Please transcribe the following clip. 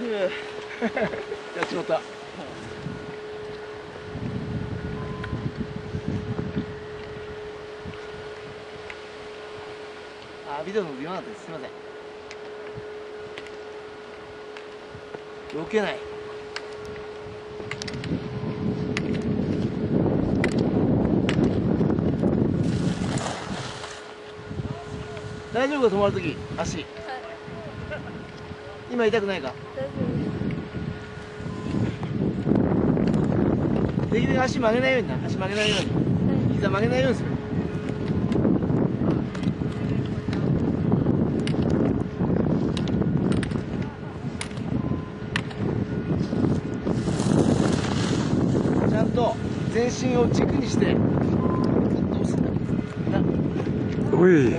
やっちまった。あビデオのビデオなかったです。すいません。避けない。大丈夫か止まるとき。足。今痛くないか？大丈できるだけ足曲げないようにな足曲げないように。はい膝曲げないようにする。ちゃんと全身を軸にして。おい。